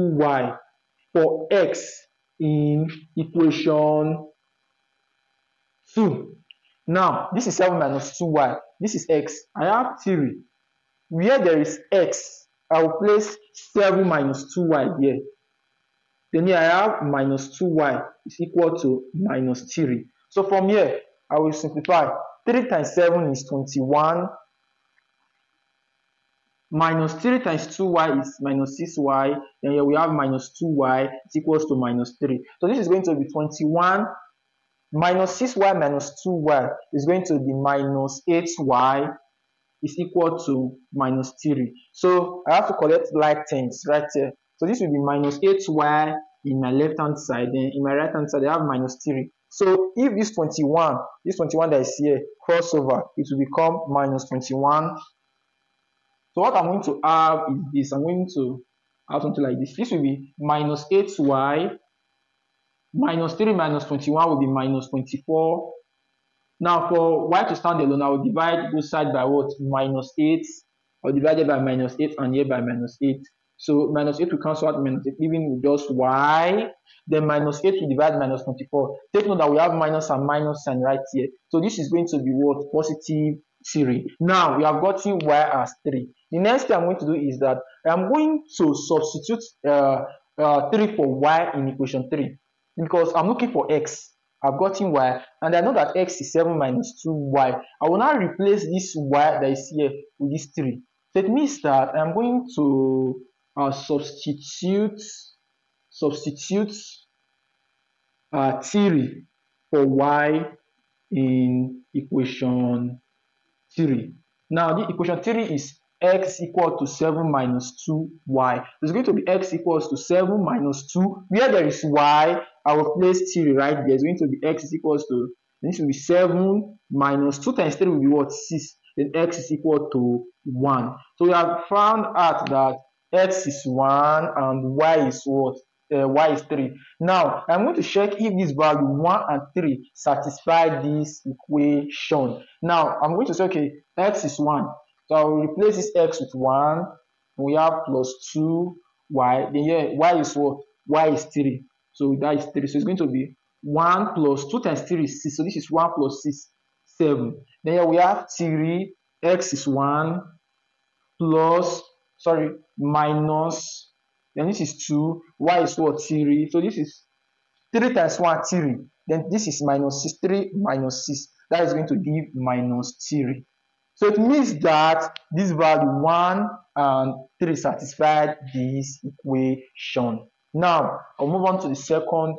2y for x in equation 2. Now, this is 7 minus 2y. This is x. I have 3. Where there is x, I will place 7 minus 2y here. Then here I have minus 2y is equal to minus 3. So from here, I will simplify. 3 times 7 is 21. Minus 3 times 2y is minus 6y. Then here we have minus 2y is equals to minus 3. So this is going to be 21 minus 6y minus 2y is going to be minus 8y is equal to minus 3. So I have to collect like things right here. So this will be minus 8y in my left hand side. Then in my right hand side, I have minus 3. So if this 21, this 21 that is here, crossover, it will become minus 21. So what I'm going to have is this. I'm going to have something like this. This will be minus 8y minus 3 minus 21 will be minus 24. Now for y to stand alone, I will divide both sides by what? Minus 8. I'll divide it by minus 8 and here by minus 8. So minus 8 will cancel out minus 8, leaving with just y. Then minus 8 will divide minus 24. Take note that we have minus and minus sign right here. So this is going to be what? Positive 3. Now we have gotten y as 3. The next thing I'm going to do is that I'm going to substitute uh, uh, 3 for y in equation 3 because I'm looking for x. I've gotten y and I know that x is 7 minus 2y. I will now replace this y that is here with this 3. So it means that I'm going to uh, substitute substitute uh, 3 for y in equation 3. Now the equation 3 is x equal to 7 minus 2y. It's going to be x equals to 7 minus 2. Where there is y, I will place 3 right there. It's going to be x is equals to, this will be 7 minus 2 times 3 will be what? 6. Then x is equal to 1. So we have found out that x is 1 and y is what? Uh, y is 3. Now, I'm going to check if this value 1 and 3 satisfy this equation. Now, I'm going to say, okay, x is 1. So I will replace this x with 1. We have plus 2y. Then here, y is what? y is 3. So that is 3. So it's going to be 1 plus 2 times 3 is 6. So this is 1 plus 6, 7. Then here we have 3. x is 1 plus, sorry, minus, then this is 2. y is what? 3. So this is 3 times 1, 3. Then this is minus 6. 3 minus 6. That is going to give minus 3. So it means that this value 1 and 3 satisfied this equation. Now, I'll move on to the second